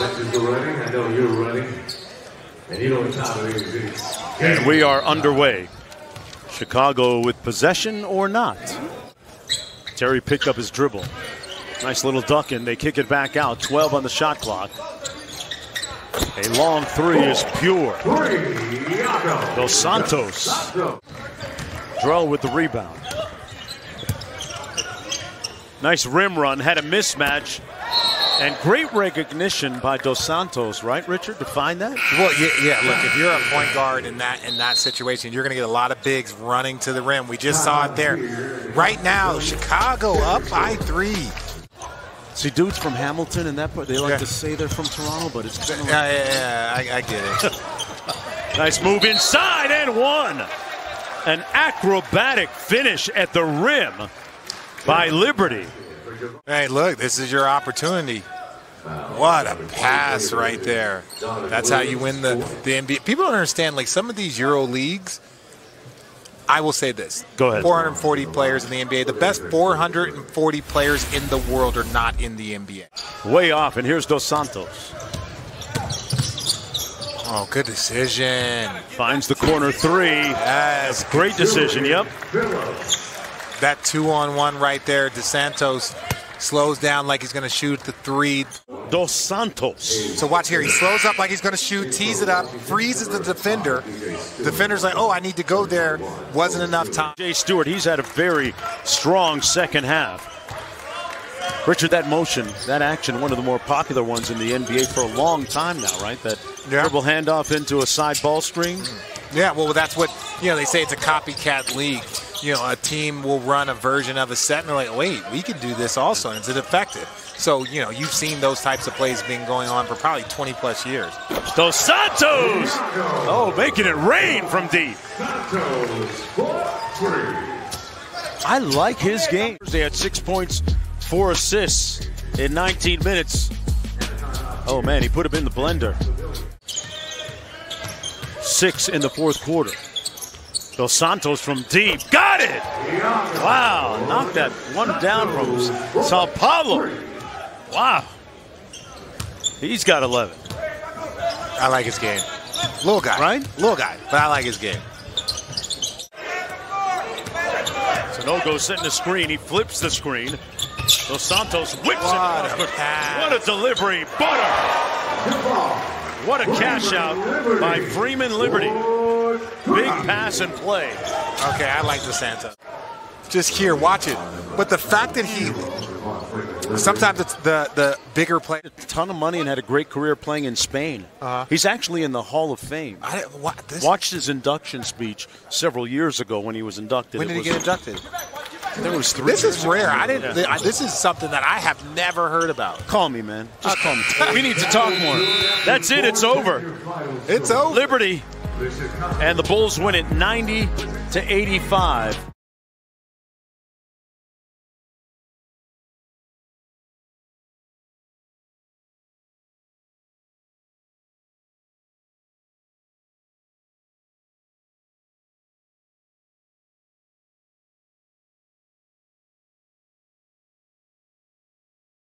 running, I know you're running. And we are underway. Chicago with possession or not. Terry picked up his dribble. Nice little duck and they kick it back out. 12 on the shot clock. A long three is pure. Dos Santos. Drell with the rebound. Nice rim run. Had a mismatch. And great recognition by Dos Santos, right, Richard, to find that? Well, yeah, yeah, look, if you're a point guard in that in that situation, you're going to get a lot of bigs running to the rim. We just saw it there. Right now, Chicago up by three. See, dudes from Hamilton and that part, they like Yeah. to say they're from Toronto, but it's kind of Yeah, yeah, yeah, I, I get it. Nice move inside and one. An acrobatic finish at the rim by Liberty. Hey, look, this is your opportunity. What a pass right there. That's how you win the, the NBA. People don't understand, like some of these Euro leagues, I will say this. Go ahead. 440 players in the NBA. The best 440 players in the world are not in the NBA. Way off, and here's Dos Santos. Oh, good decision. Finds the corner three. Yes. Great decision, yep. That two on one right there. DeSantos slows down like he's going to shoot the three. Dos Santos. So watch here. He slows up like he's going to shoot, tees it up, freezes the defender. Defender's like, oh, I need to go there. Wasn't enough time. Jay Stewart, he's had a very strong second half. Richard, that motion, that action, one of the more popular ones in the NBA for a long time now, right? That Yeah. dribble handoff into a side ball screen. Mm. Yeah, well, that's what, you know, they say it's a copycat league. You know, a team will run a version of a set and they're like, wait, we can do this also. And is it effective? So, you know, you've seen those types of plays being going on for probably 20 plus years. Dos Santos! Oh, making it rain from deep. I like his game. They had six points, four assists in 19 minutes. Oh man, he put him in the blender. Six in the fourth quarter. Dos Santos from deep. Got it! Wow, knocked that one down from Sao Paulo. Wow. He's got 11. I like his game. Little guy. Right? Little guy, but I like his game. Sanogo setting the screen. He flips the screen. Dos Santos whips What it. a pass. What a delivery. Butter. What a cash out by Freeman Liberty. Big pass and play. Okay, I like DeSantos. Just here, watch it. But the fact that he, sometimes it's the, the bigger play. A ton of money and had a great career playing in Spain. Uh-huh. He's actually in the Hall of Fame. I, what, this, Watched his induction speech several years ago when he was inducted. when It did he get inducted? There was three. This is rare. I didn't. Yeah. I- This is something that I have never heard about. Call me, man. Just call me. We need to talk more. That's it. It's over. It's over. Liberty and the Bulls win it 90 to 85